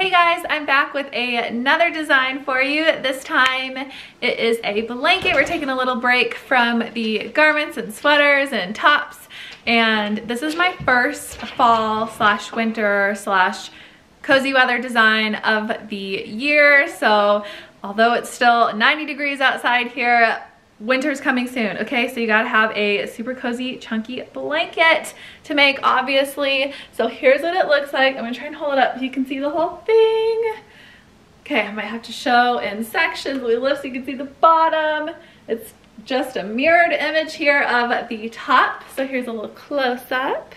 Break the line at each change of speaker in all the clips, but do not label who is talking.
Hey guys, I'm back with a, another design for you. This time it is a blanket. We're taking a little break from the garments and sweaters and tops. And this is my first fall slash winter slash cozy weather design of the year. So although it's still 90 degrees outside here, winter's coming soon, okay? So you gotta have a super cozy, chunky blanket to make, obviously. So here's what it looks like. I'm gonna try and hold it up so you can see the whole thing. Okay, I might have to show in sections. We lift so you can see the bottom. It's just a mirrored image here of the top. So here's a little close up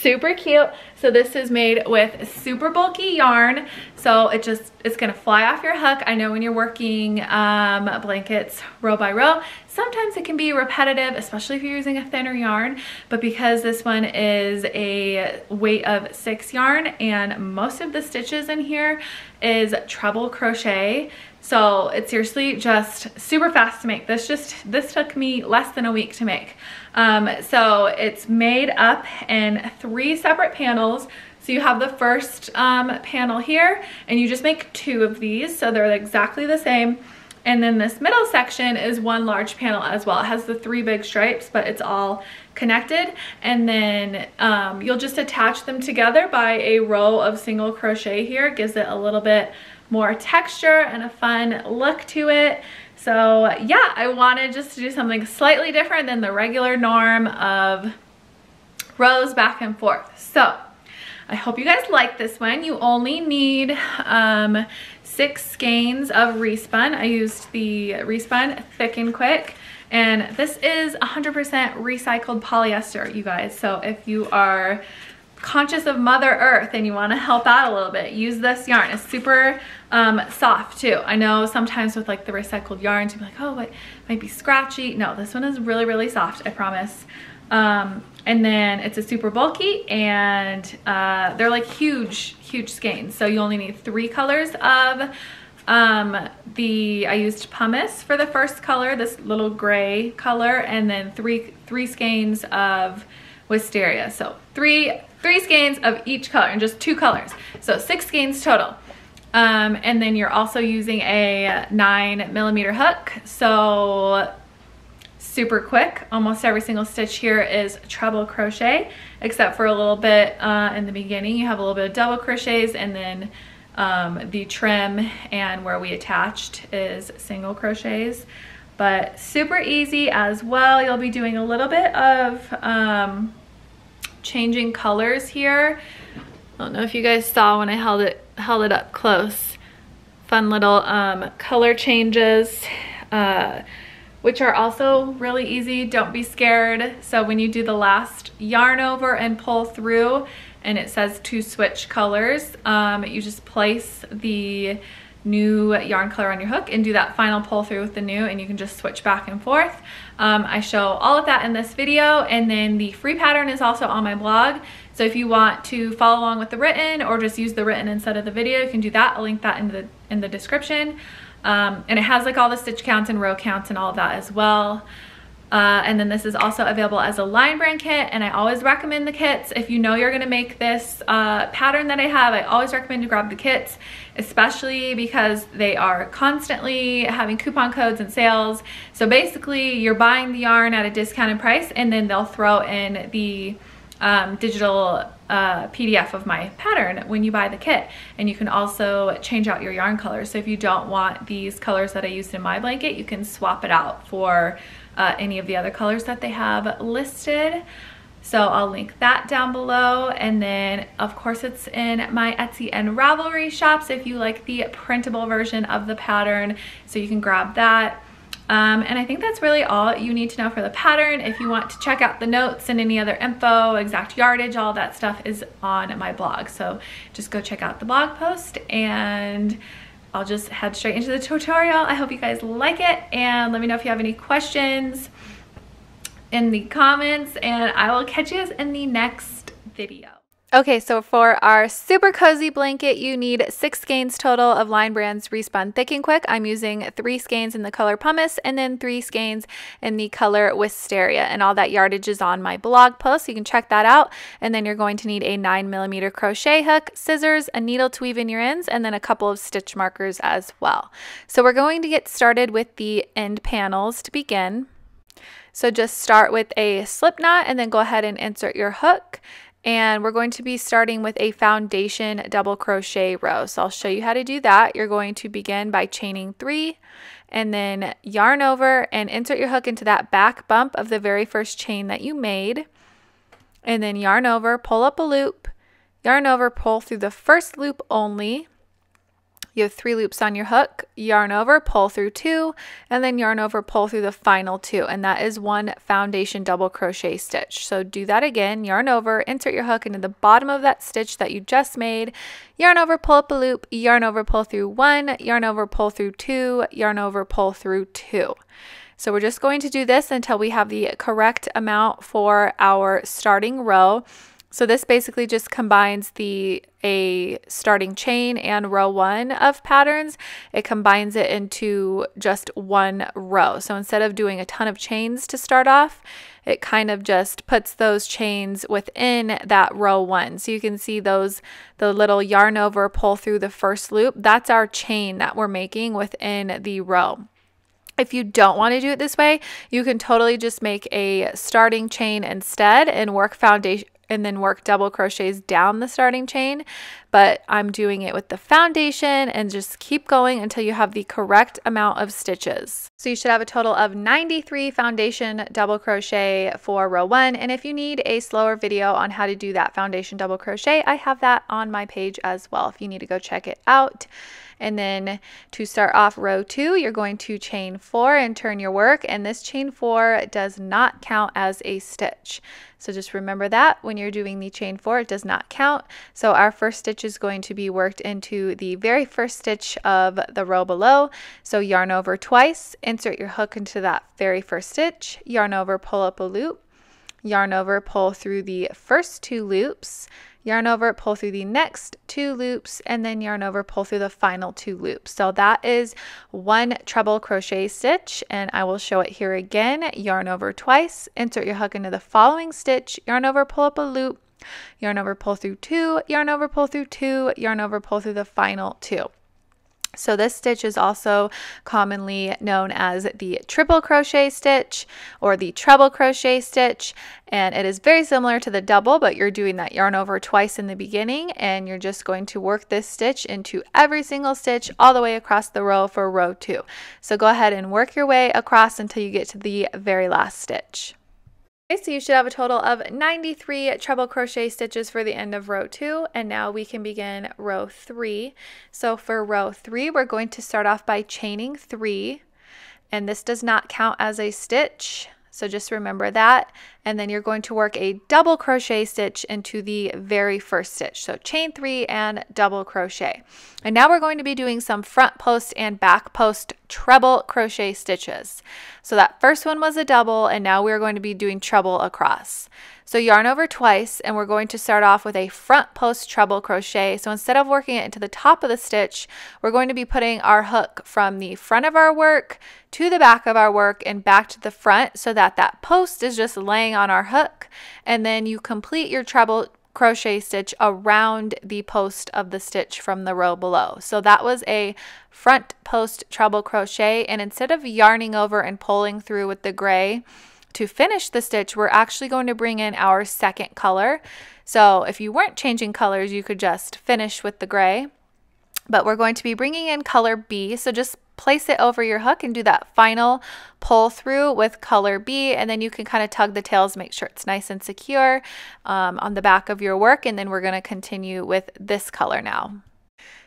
super cute. So this is made with super bulky yarn. So it just, it's gonna fly off your hook. I know when you're working um, blankets row by row, sometimes it can be repetitive, especially if you're using a thinner yarn. But because this one is a weight of six yarn and most of the stitches in here is treble crochet, so it's seriously just super fast to make. This just, this took me less than a week to make. Um, so it's made up in three separate panels. So you have the first um, panel here and you just make two of these. So they're exactly the same. And then this middle section is one large panel as well. It has the three big stripes, but it's all connected. And then um, you'll just attach them together by a row of single crochet here. It gives it a little bit more texture and a fun look to it. So yeah, I wanted just to do something slightly different than the regular norm of rows back and forth. So I hope you guys like this one. You only need um, six skeins of respun. I used the respun thick and quick. And this is 100% recycled polyester, you guys. So if you are conscious of Mother Earth and you want to help out a little bit, use this yarn. It's super um, soft too. I know sometimes with like the recycled yarns, you'd be like, oh, it might be scratchy. No, this one is really, really soft, I promise. Um, and then it's a super bulky and uh, they're like huge, huge skeins. So you only need three colors of um, the, I used pumice for the first color, this little gray color, and then three, three skeins of wisteria. So three three skeins of each color and just two colors. So six skeins total. Um, and then you're also using a nine millimeter hook. So super quick. Almost every single stitch here is treble crochet, except for a little bit uh, in the beginning. You have a little bit of double crochets and then um, the trim and where we attached is single crochets. But super easy as well. You'll be doing a little bit of um, changing colors here. I don't know if you guys saw when I held it held it up close. Fun little um, color changes, uh, which are also really easy. Don't be scared. So when you do the last yarn over and pull through and it says to switch colors, um, you just place the new yarn color on your hook and do that final pull through with the new and you can just switch back and forth. Um, I show all of that in this video and then the free pattern is also on my blog. So if you want to follow along with the written or just use the written instead of the video, you can do that. I'll link that in the, in the description. Um, and it has like all the stitch counts and row counts and all of that as well. Uh, and then this is also available as a Lion Brand kit and I always recommend the kits. If you know you're gonna make this uh, pattern that I have, I always recommend to grab the kits, especially because they are constantly having coupon codes and sales. So basically you're buying the yarn at a discounted price and then they'll throw in the um, digital PDF of my pattern when you buy the kit. And you can also change out your yarn colors. So if you don't want these colors that I used in my blanket, you can swap it out for uh, any of the other colors that they have listed. So I'll link that down below. And then of course it's in my Etsy and Ravelry shops if you like the printable version of the pattern. So you can grab that. Um, and I think that's really all you need to know for the pattern. If you want to check out the notes and any other info, exact yardage, all that stuff is on my blog. So just go check out the blog post and I'll just head straight into the tutorial. I hope you guys like it and let me know if you have any questions in the comments and I will catch you guys in the next video. Okay, so for our super cozy blanket, you need six skeins total of Lion Brand's Respun Thick and Quick. I'm using three skeins in the color Pumice and then three skeins in the color Wisteria. And all that yardage is on my blog post, so you can check that out. And then you're going to need a 9 millimeter crochet hook, scissors, a needle to weave in your ends, and then a couple of stitch markers as well. So we're going to get started with the end panels to begin. So just start with a slip knot and then go ahead and insert your hook and we're going to be starting with a foundation double crochet row. So I'll show you how to do that. You're going to begin by chaining three and then yarn over and insert your hook into that back bump of the very first chain that you made. And then yarn over, pull up a loop, yarn over, pull through the first loop only, you have three loops on your hook, yarn over, pull through two, and then yarn over, pull through the final two. And that is one foundation double crochet stitch. So do that again, yarn over, insert your hook into the bottom of that stitch that you just made, yarn over, pull up a loop, yarn over, pull through one, yarn over, pull through two, yarn over, pull through two. So we're just going to do this until we have the correct amount for our starting row. So this basically just combines the a starting chain and row one of patterns. It combines it into just one row. So instead of doing a ton of chains to start off, it kind of just puts those chains within that row one. So you can see those, the little yarn over pull through the first loop. That's our chain that we're making within the row. If you don't want to do it this way, you can totally just make a starting chain instead and work foundation and then work double crochets down the starting chain but I'm doing it with the foundation and just keep going until you have the correct amount of stitches. So you should have a total of 93 foundation double crochet for row one. And if you need a slower video on how to do that foundation double crochet, I have that on my page as well if you need to go check it out. And then to start off row two, you're going to chain four and turn your work. And this chain four does not count as a stitch. So just remember that when you're doing the chain four, it does not count. So our first stitch is going to be worked into the very first stitch of the row below. So yarn over twice, insert your hook into that very first stitch, yarn over, pull up a loop, yarn over, pull through the first two loops, yarn over, pull through the next two loops, and then yarn over, pull through the final two loops. So that is one treble crochet stitch, and I will show it here again. Yarn over twice, insert your hook into the following stitch, yarn over, pull up a loop, yarn over, pull through two, yarn over, pull through two, yarn over, pull through the final two. So this stitch is also commonly known as the triple crochet stitch or the treble crochet stitch and it is very similar to the double but you're doing that yarn over twice in the beginning and you're just going to work this stitch into every single stitch all the way across the row for row 2. So go ahead and work your way across until you get to the very last stitch. Okay, so you should have a total of 93 treble crochet stitches for the end of row two, and now we can begin row three. So for row three, we're going to start off by chaining three, and this does not count as a stitch. So just remember that. And then you're going to work a double crochet stitch into the very first stitch. So chain three and double crochet. And now we're going to be doing some front post and back post treble crochet stitches. So that first one was a double and now we're going to be doing treble across. So yarn over twice and we're going to start off with a front post treble crochet. So instead of working it into the top of the stitch, we're going to be putting our hook from the front of our work to the back of our work and back to the front so that that post is just laying on our hook. And then you complete your treble crochet stitch around the post of the stitch from the row below. So that was a front post treble crochet and instead of yarning over and pulling through with the gray, to finish the stitch, we're actually going to bring in our second color. So if you weren't changing colors, you could just finish with the gray. But we're going to be bringing in color B. So just place it over your hook and do that final pull through with color B. And then you can kind of tug the tails, make sure it's nice and secure um, on the back of your work. And then we're going to continue with this color now.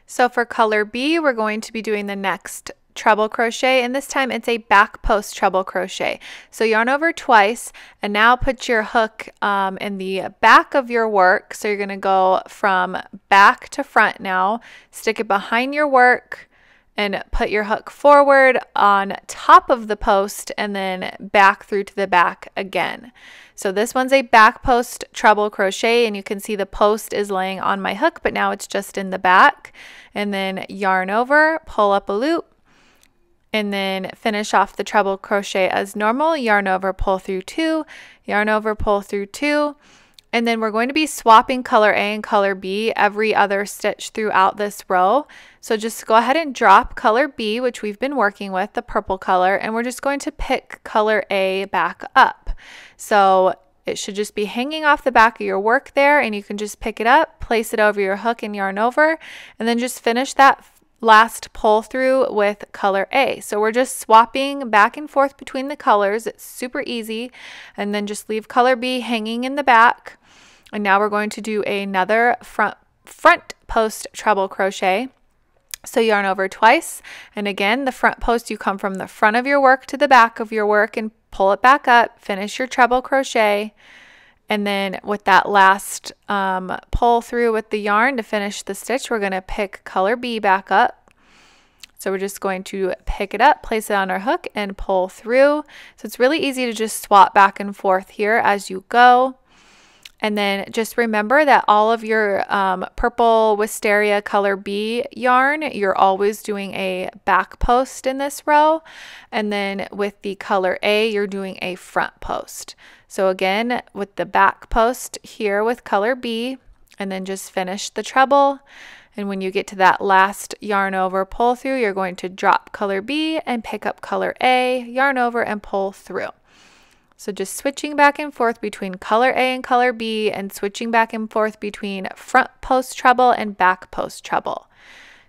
So for color B, we're going to be doing the next treble crochet and this time it's a back post treble crochet so yarn over twice and now put your hook um, in the back of your work so you're going to go from back to front now stick it behind your work and put your hook forward on top of the post and then back through to the back again. So this one's a back post treble crochet and you can see the post is laying on my hook, but now it's just in the back. And then yarn over, pull up a loop, and then finish off the treble crochet as normal, yarn over, pull through two, yarn over, pull through two, and then we're going to be swapping color A and color B every other stitch throughout this row. So just go ahead and drop color B, which we've been working with, the purple color, and we're just going to pick color A back up. So it should just be hanging off the back of your work there, and you can just pick it up, place it over your hook and yarn over, and then just finish that last pull through with color A. So we're just swapping back and forth between the colors. It's super easy. And then just leave color B hanging in the back. And now we're going to do another front, front post treble crochet. So yarn over twice. And again, the front post, you come from the front of your work to the back of your work and pull it back up, finish your treble crochet. And then with that last um, pull through with the yarn to finish the stitch, we're going to pick color B back up. So we're just going to pick it up, place it on our hook and pull through. So it's really easy to just swap back and forth here as you go. And then just remember that all of your um, purple wisteria color B yarn, you're always doing a back post in this row. And then with the color A, you're doing a front post. So again, with the back post here with color B, and then just finish the treble. And when you get to that last yarn over pull through, you're going to drop color B and pick up color A, yarn over and pull through. So just switching back and forth between color A and color B and switching back and forth between front post treble and back post treble.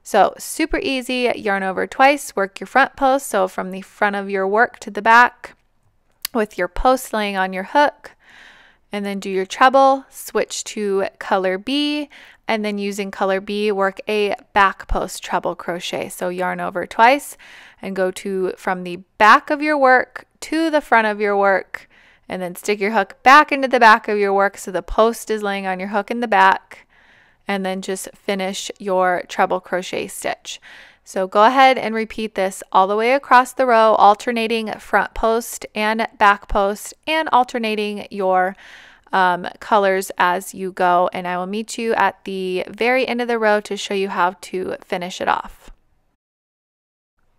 So super easy, yarn over twice, work your front post. So from the front of your work to the back with your post laying on your hook and then do your treble, switch to color B and then using color B, work a back post treble crochet. So yarn over twice and go to from the back of your work to the front of your work and then stick your hook back into the back of your work so the post is laying on your hook in the back and then just finish your treble crochet stitch. So go ahead and repeat this all the way across the row, alternating front post and back post and alternating your um, colors as you go. And I will meet you at the very end of the row to show you how to finish it off.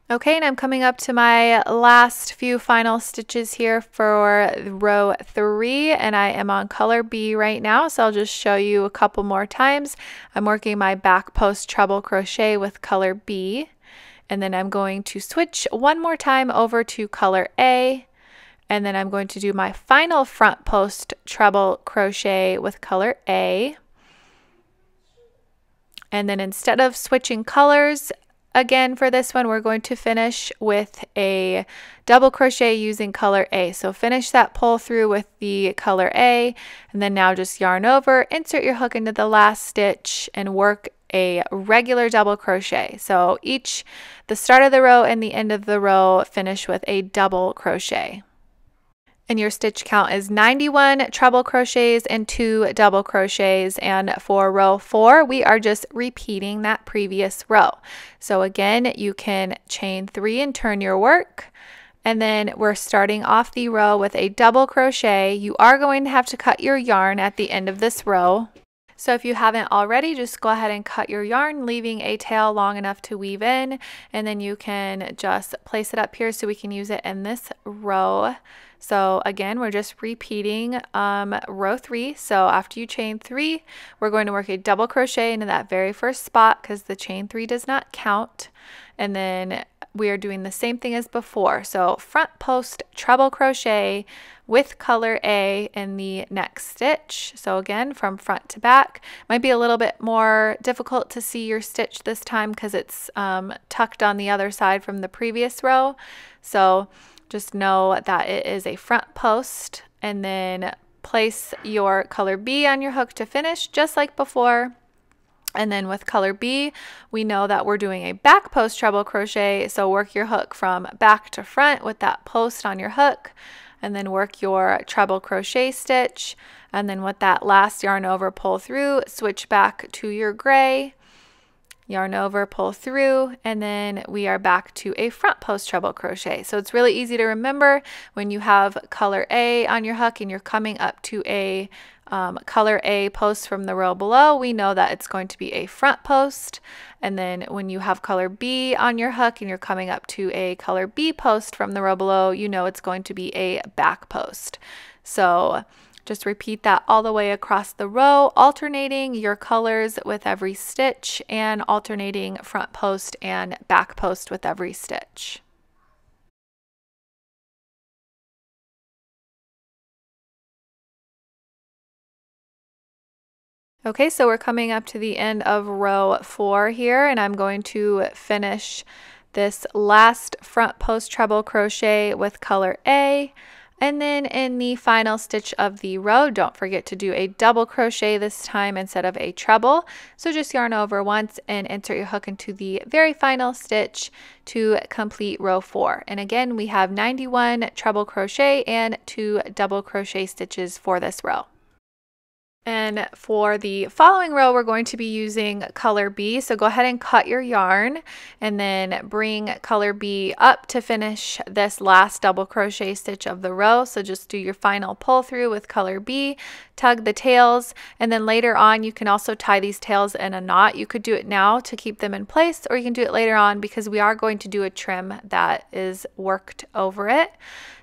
Okay, and I'm coming up to my last few final stitches here for row three, and I am on color B right now, so I'll just show you a couple more times. I'm working my back post treble crochet with color B, and then I'm going to switch one more time over to color A, and then I'm going to do my final front post treble crochet with color A. And then instead of switching colors, Again, for this one, we're going to finish with a double crochet using color A. So finish that pull through with the color A, and then now just yarn over, insert your hook into the last stitch, and work a regular double crochet. So each, the start of the row and the end of the row, finish with a double crochet and your stitch count is 91 treble crochets and two double crochets. And for row four we are just repeating that previous row. So again you can chain three and turn your work. And then we're starting off the row with a double crochet. You are going to have to cut your yarn at the end of this row so if you haven't already, just go ahead and cut your yarn, leaving a tail long enough to weave in, and then you can just place it up here so we can use it in this row. So again, we're just repeating um, row three. So after you chain three, we're going to work a double crochet into that very first spot because the chain three does not count. And then we are doing the same thing as before. So front post treble crochet with color A in the next stitch. So again, from front to back, might be a little bit more difficult to see your stitch this time because it's um, tucked on the other side from the previous row. So just know that it is a front post and then place your color B on your hook to finish just like before. And then with color B, we know that we're doing a back post treble crochet. So work your hook from back to front with that post on your hook and then work your treble crochet stitch. And then with that last yarn over, pull through, switch back to your gray yarn over, pull through, and then we are back to a front post treble crochet. So it's really easy to remember when you have color A on your hook and you're coming up to a um, color A post from the row below, we know that it's going to be a front post. And then when you have color B on your hook and you're coming up to a color B post from the row below, you know it's going to be a back post. So just repeat that all the way across the row, alternating your colors with every stitch and alternating front post and back post with every stitch. Okay, so we're coming up to the end of row four here, and I'm going to finish this last front post treble crochet with color A. And then in the final stitch of the row, don't forget to do a double crochet this time instead of a treble. So just yarn over once and insert your hook into the very final stitch to complete row four. And again, we have 91 treble crochet and two double crochet stitches for this row. And for the following row, we're going to be using color B. So go ahead and cut your yarn and then bring color B up to finish this last double crochet stitch of the row. So just do your final pull through with color B, tug the tails, and then later on you can also tie these tails in a knot. You could do it now to keep them in place or you can do it later on because we are going to do a trim that is worked over it.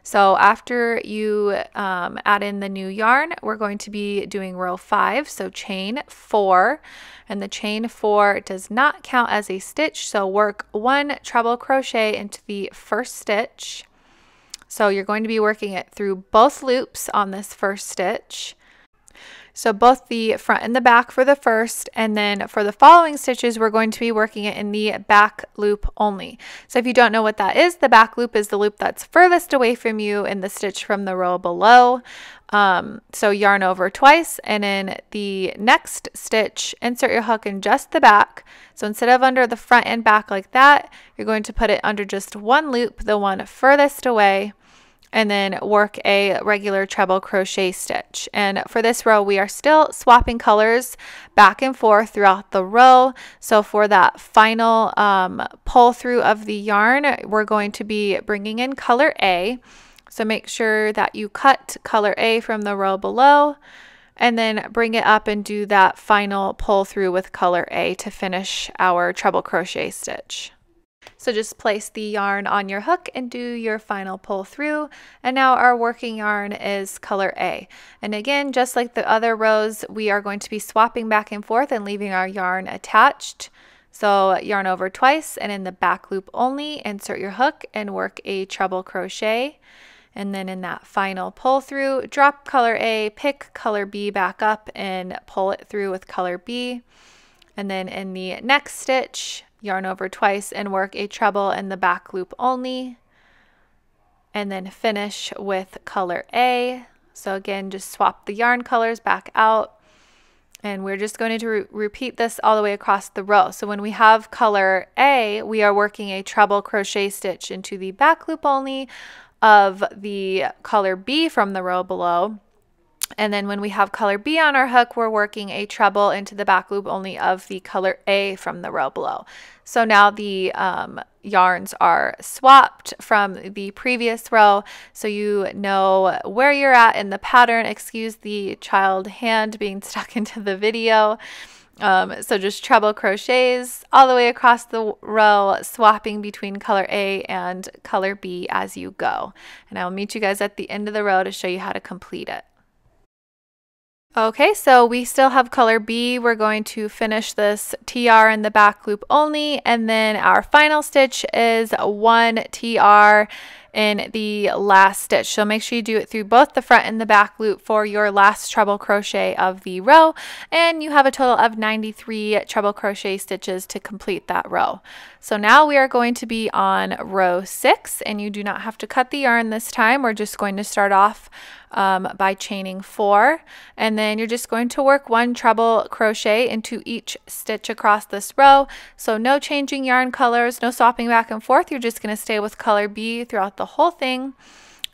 So after you um, add in the new yarn, we're going to be doing row five, so chain four, and the chain four does not count as a stitch, so work one treble crochet into the first stitch. So you're going to be working it through both loops on this first stitch. So both the front and the back for the first, and then for the following stitches, we're going to be working it in the back loop only. So if you don't know what that is, the back loop is the loop that's furthest away from you in the stitch from the row below. Um, so yarn over twice, and in the next stitch, insert your hook in just the back. So instead of under the front and back like that, you're going to put it under just one loop, the one furthest away and then work a regular treble crochet stitch. And for this row, we are still swapping colors back and forth throughout the row. So for that final um, pull through of the yarn, we're going to be bringing in color A. So make sure that you cut color A from the row below and then bring it up and do that final pull through with color A to finish our treble crochet stitch. So just place the yarn on your hook and do your final pull through. And now our working yarn is color A. And again, just like the other rows, we are going to be swapping back and forth and leaving our yarn attached. So yarn over twice and in the back loop only, insert your hook and work a treble crochet. And then in that final pull through, drop color A, pick color B back up and pull it through with color B. And then in the next stitch, yarn over twice and work a treble in the back loop only and then finish with color A. So again, just swap the yarn colors back out and we're just going to re repeat this all the way across the row. So when we have color A, we are working a treble crochet stitch into the back loop only of the color B from the row below and then when we have color B on our hook, we're working a treble into the back loop only of the color A from the row below. So now the um, yarns are swapped from the previous row so you know where you're at in the pattern. Excuse the child hand being stuck into the video. Um, so just treble crochets all the way across the row, swapping between color A and color B as you go. And I'll meet you guys at the end of the row to show you how to complete it. Okay, so we still have color B. We're going to finish this TR in the back loop only, and then our final stitch is one TR in the last stitch. So make sure you do it through both the front and the back loop for your last treble crochet of the row. And you have a total of 93 treble crochet stitches to complete that row. So now we are going to be on row six and you do not have to cut the yarn this time. We're just going to start off um, by chaining four and then you're just going to work one treble crochet into each stitch across this row. So no changing yarn colors, no swapping back and forth. You're just going to stay with color B throughout the the whole thing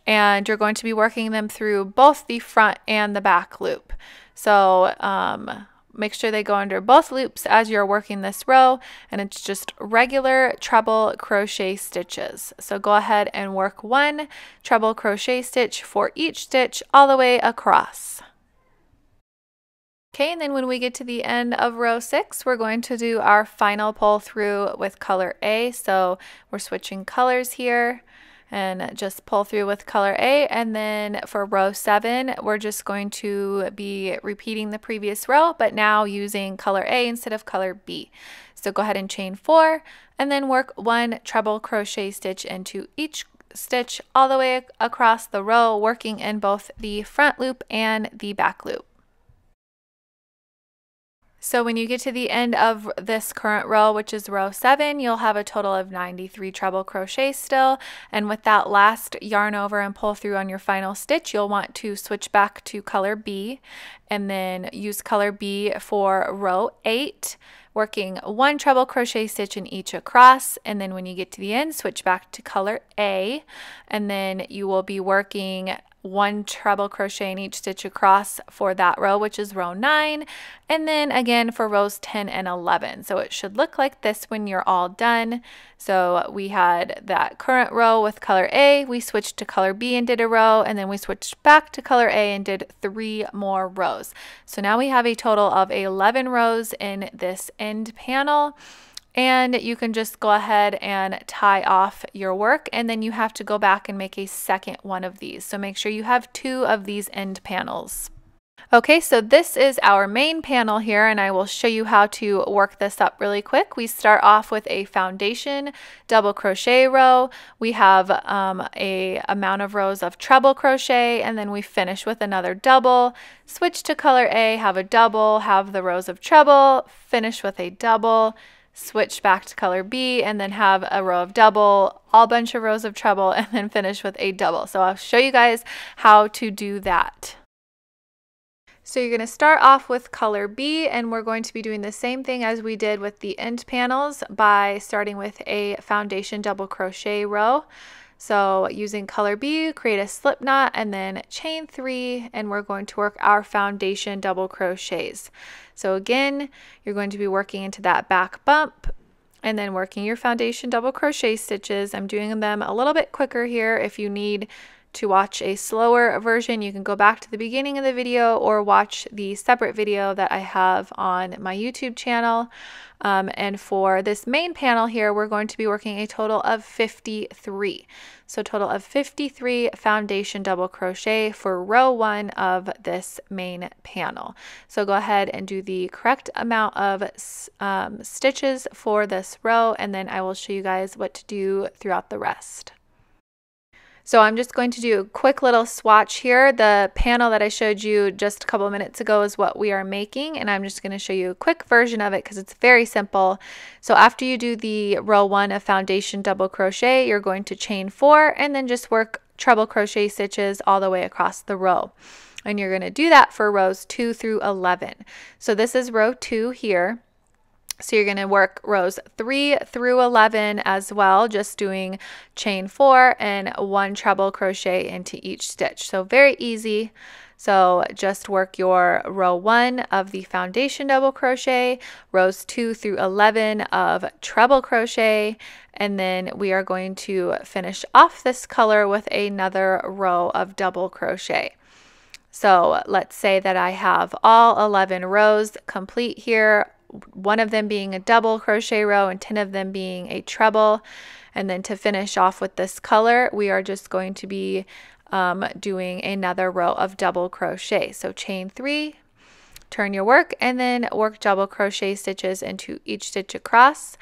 and you're going to be working them through both the front and the back loop. So um, make sure they go under both loops as you're working this row and it's just regular treble crochet stitches. So go ahead and work one treble crochet stitch for each stitch all the way across. Okay, and then when we get to the end of row six, we're going to do our final pull through with color A. So we're switching colors here and just pull through with color A. And then for row seven, we're just going to be repeating the previous row, but now using color A instead of color B. So go ahead and chain four and then work one treble crochet stitch into each stitch all the way across the row, working in both the front loop and the back loop. So when you get to the end of this current row, which is row seven, you'll have a total of 93 treble crochet still. And with that last yarn over and pull through on your final stitch, you'll want to switch back to color B and then use color B for row eight, working one treble crochet stitch in each across. And then when you get to the end, switch back to color A, and then you will be working one treble crochet in each stitch across for that row, which is row 9, and then again for rows 10 and 11. So it should look like this when you're all done. So we had that current row with color A, we switched to color B and did a row, and then we switched back to color A and did three more rows. So now we have a total of 11 rows in this end panel and you can just go ahead and tie off your work and then you have to go back and make a second one of these. So make sure you have two of these end panels. Okay, so this is our main panel here and I will show you how to work this up really quick. We start off with a foundation double crochet row. We have um, a amount of rows of treble crochet and then we finish with another double. Switch to color A, have a double, have the rows of treble, finish with a double, switch back to color B and then have a row of double, all bunch of rows of treble, and then finish with a double. So I'll show you guys how to do that. So you're going to start off with color B and we're going to be doing the same thing as we did with the end panels by starting with a foundation double crochet row. So using color B, create a slip knot and then chain three, and we're going to work our foundation double crochets. So again, you're going to be working into that back bump and then working your foundation double crochet stitches. I'm doing them a little bit quicker here. If you need to watch a slower version, you can go back to the beginning of the video or watch the separate video that I have on my YouTube channel. Um, and for this main panel here, we're going to be working a total of 53. So total of 53 foundation double crochet for row one of this main panel. So go ahead and do the correct amount of um, stitches for this row, and then I will show you guys what to do throughout the rest. So I'm just going to do a quick little swatch here. The panel that I showed you just a couple minutes ago is what we are making and I'm just going to show you a quick version of it because it's very simple. So after you do the row one of foundation double crochet, you're going to chain four and then just work treble crochet stitches all the way across the row. And you're going to do that for rows 2 through 11. So this is row 2 here. So you're going to work rows 3 through 11 as well, just doing chain 4 and one treble crochet into each stitch. So very easy. So just work your row 1 of the foundation double crochet, rows 2 through 11 of treble crochet, and then we are going to finish off this color with another row of double crochet. So let's say that I have all 11 rows complete here one of them being a double crochet row and 10 of them being a treble. And then to finish off with this color, we are just going to be um, doing another row of double crochet. So chain three, turn your work, and then work double crochet stitches into each stitch across.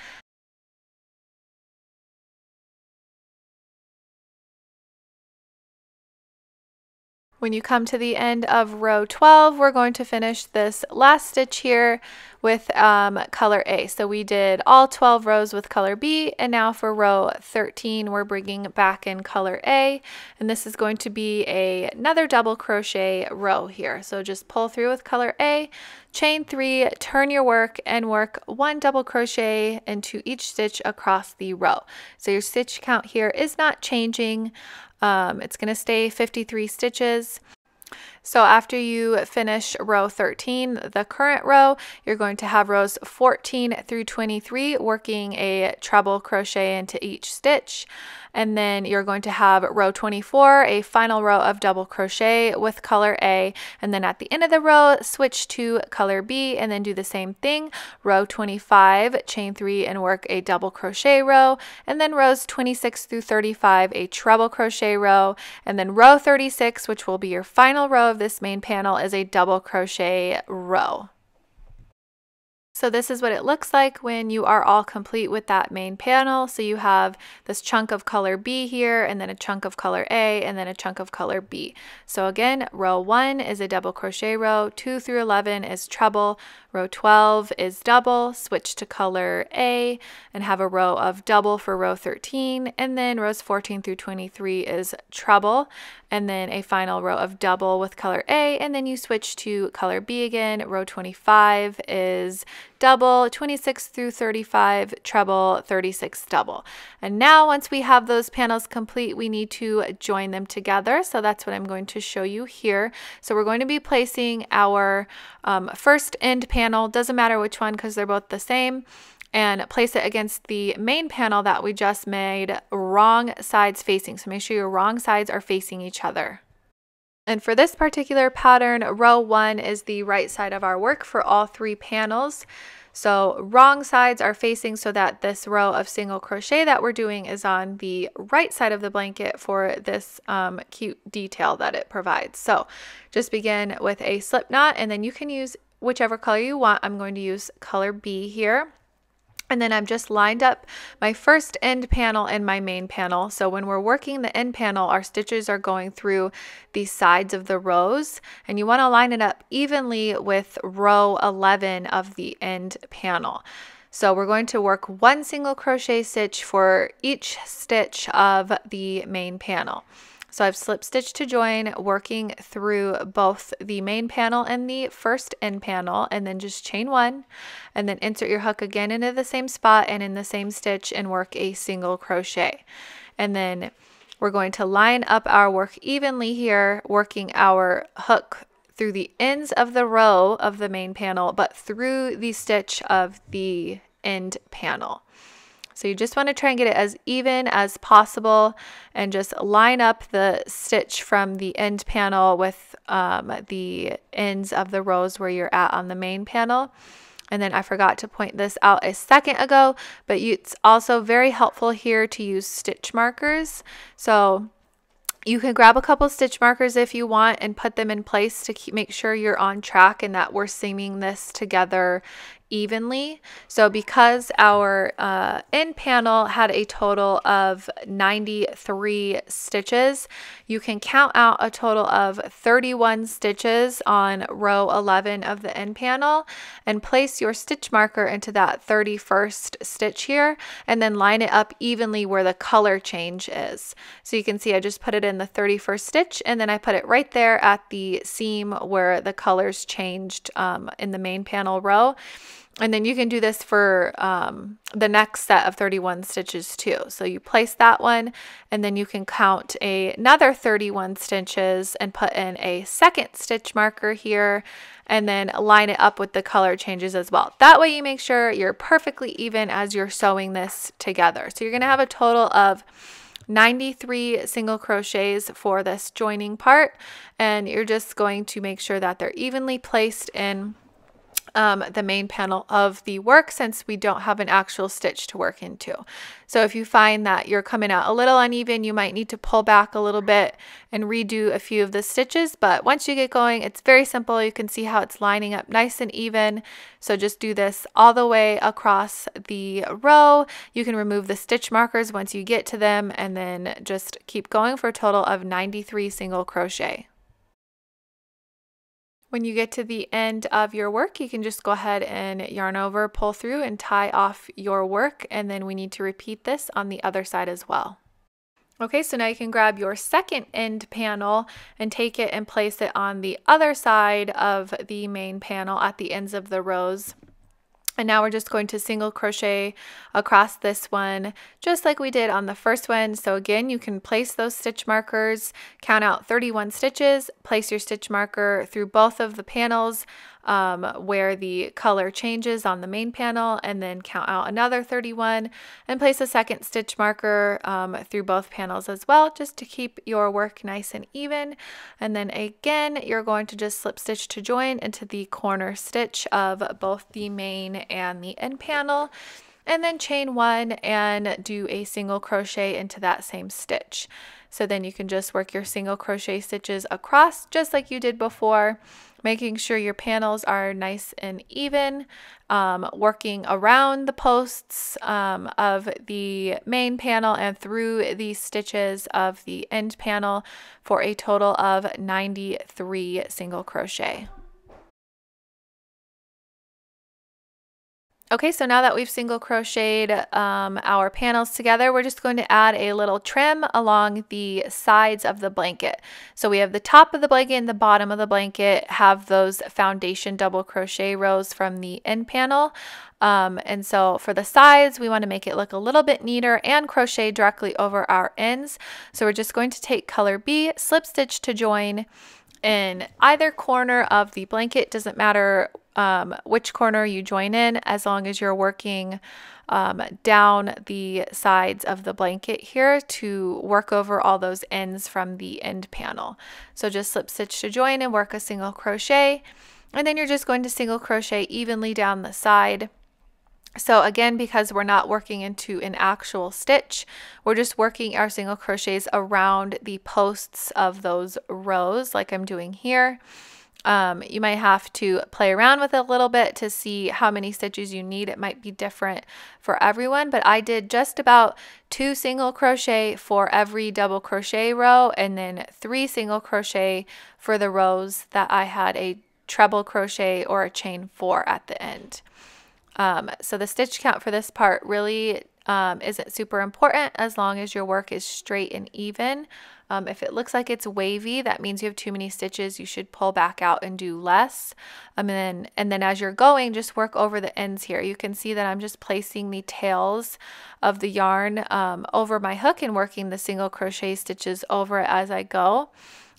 When you come to the end of row 12, we're going to finish this last stitch here with um, color A. So we did all 12 rows with color B, and now for row 13, we're bringing back in color A, and this is going to be a, another double crochet row here. So just pull through with color A, chain three, turn your work, and work one double crochet into each stitch across the row. So your stitch count here is not changing. Um, it's going to stay 53 stitches. So after you finish row 13, the current row, you're going to have rows 14 through 23 working a treble crochet into each stitch. And then you're going to have row 24, a final row of double crochet with color A, and then at the end of the row, switch to color B, and then do the same thing, row 25, chain 3 and work a double crochet row, and then rows 26 through 35, a treble crochet row, and then row 36, which will be your final row of this main panel, is a double crochet row. So this is what it looks like when you are all complete with that main panel. So you have this chunk of color B here, and then a chunk of color A, and then a chunk of color B. So again, row one is a double crochet row, two through 11 is treble, Row 12 is double, switch to color A and have a row of double for row 13. And then rows 14 through 23 is treble and then a final row of double with color A. And then you switch to color B again. Row 25 is double, 26 through 35 treble, 36 double. And now once we have those panels complete, we need to join them together. So that's what I'm going to show you here. So we're going to be placing our um, first end panel, doesn't matter which one because they're both the same, and place it against the main panel that we just made wrong sides facing. So make sure your wrong sides are facing each other. And for this particular pattern, row one is the right side of our work for all three panels. So wrong sides are facing so that this row of single crochet that we're doing is on the right side of the blanket for this um, cute detail that it provides. So just begin with a slip knot and then you can use whichever color you want. I'm going to use color B here. And then I've just lined up my first end panel and my main panel. So when we're working the end panel, our stitches are going through the sides of the rows and you want to line it up evenly with row 11 of the end panel. So we're going to work one single crochet stitch for each stitch of the main panel. So I've slip stitch to join working through both the main panel and the first end panel and then just chain one and then insert your hook again into the same spot and in the same stitch and work a single crochet. And then we're going to line up our work evenly here, working our hook through the ends of the row of the main panel, but through the stitch of the end panel. So you just want to try and get it as even as possible and just line up the stitch from the end panel with um, the ends of the rows where you're at on the main panel. And then I forgot to point this out a second ago, but it's also very helpful here to use stitch markers. So you can grab a couple stitch markers if you want and put them in place to keep, make sure you're on track and that we're seaming this together evenly. So because our uh, end panel had a total of 93 stitches, you can count out a total of 31 stitches on row 11 of the end panel and place your stitch marker into that 31st stitch here and then line it up evenly where the color change is. So you can see I just put it in the 31st stitch and then I put it right there at the seam where the colors changed um, in the main panel row. And then you can do this for um, the next set of 31 stitches too. So you place that one and then you can count a, another 31 stitches and put in a second stitch marker here and then line it up with the color changes as well. That way you make sure you're perfectly even as you're sewing this together. So you're going to have a total of 93 single crochets for this joining part and you're just going to make sure that they're evenly placed in um, the main panel of the work since we don't have an actual stitch to work into. So if you find that you're coming out a little uneven, you might need to pull back a little bit and redo a few of the stitches. But once you get going, it's very simple. You can see how it's lining up nice and even. So just do this all the way across the row. You can remove the stitch markers once you get to them and then just keep going for a total of 93 single crochet. When you get to the end of your work, you can just go ahead and yarn over, pull through, and tie off your work. And then we need to repeat this on the other side as well. Okay, so now you can grab your second end panel and take it and place it on the other side of the main panel at the ends of the rows. And now we're just going to single crochet across this one, just like we did on the first one. So again, you can place those stitch markers, count out 31 stitches, place your stitch marker through both of the panels um, where the color changes on the main panel, and then count out another 31 and place a second stitch marker um, through both panels as well, just to keep your work nice and even. And then again, you're going to just slip stitch to join into the corner stitch of both the main and the end panel and then chain one and do a single crochet into that same stitch. So then you can just work your single crochet stitches across just like you did before, making sure your panels are nice and even, um, working around the posts um, of the main panel and through the stitches of the end panel for a total of 93 single crochet. Okay, so now that we've single crocheted um, our panels together, we're just going to add a little trim along the sides of the blanket. So we have the top of the blanket and the bottom of the blanket have those foundation double crochet rows from the end panel. Um, and so for the sides, we want to make it look a little bit neater and crochet directly over our ends. So we're just going to take color B, slip stitch to join in either corner of the blanket, doesn't matter um, which corner you join in as long as you're working um, down the sides of the blanket here to work over all those ends from the end panel. So just slip stitch to join and work a single crochet and then you're just going to single crochet evenly down the side. So again, because we're not working into an actual stitch, we're just working our single crochets around the posts of those rows like I'm doing here. Um, you might have to play around with it a little bit to see how many stitches you need. It might be different for everyone, but I did just about two single crochet for every double crochet row and then three single crochet for the rows that I had a treble crochet or a chain four at the end. Um, so the stitch count for this part really um, isn't super important as long as your work is straight and even. Um, if it looks like it's wavy, that means you have too many stitches. You should pull back out and do less. Um, and, then, and then as you're going, just work over the ends here. You can see that I'm just placing the tails of the yarn um, over my hook and working the single crochet stitches over it as I go.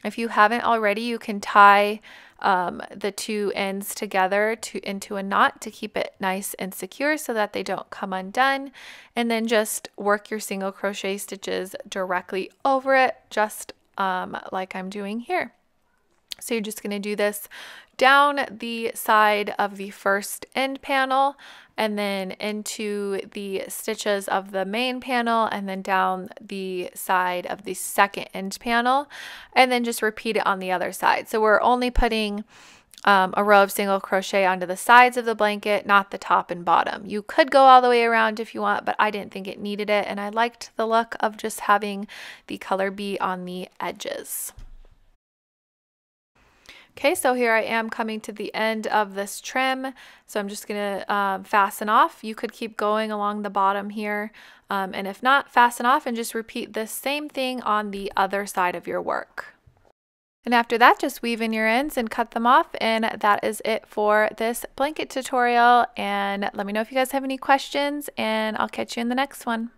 If you haven't already, you can tie um, the two ends together to into a knot to keep it nice and secure so that they don't come undone and then just work your single crochet stitches directly over it just um, like I'm doing here. So you're just going to do this down the side of the first end panel and then into the stitches of the main panel and then down the side of the second end panel and then just repeat it on the other side. So we're only putting um, a row of single crochet onto the sides of the blanket, not the top and bottom. You could go all the way around if you want, but I didn't think it needed it and I liked the look of just having the color be on the edges. Okay, so here I am coming to the end of this trim. So I'm just gonna um, fasten off. You could keep going along the bottom here. Um, and if not, fasten off and just repeat the same thing on the other side of your work. And after that, just weave in your ends and cut them off. And that is it for this blanket tutorial. And let me know if you guys have any questions and I'll catch you in the next one.